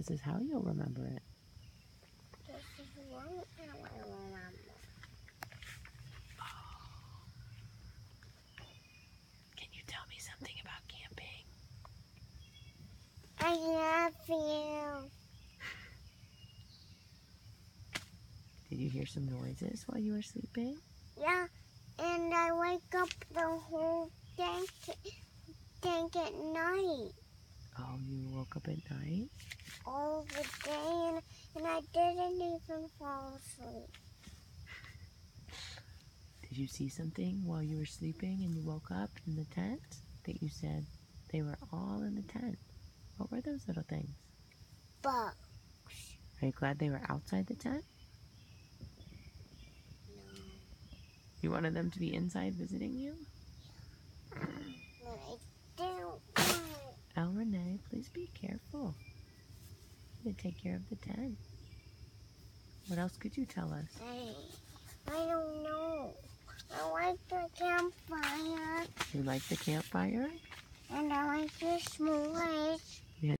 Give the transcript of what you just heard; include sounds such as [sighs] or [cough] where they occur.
This is how you'll remember it. This is one how I remember. Can you tell me something about camping? I love you. [sighs] Did you hear some noises while you were sleeping? Yeah, and I wake up the whole day, day at night. Woke up at night? all the day and, and I didn't even fall asleep. Did you see something while you were sleeping and you woke up in the tent? That you said they were all in the tent. What were those little things? But Are you glad they were outside the tent? no, You wanted them to be inside visiting you? I please be careful. You take care of the tent. What else could you tell us? I, I don't know. I like the campfire You like the campfire? and I like the lights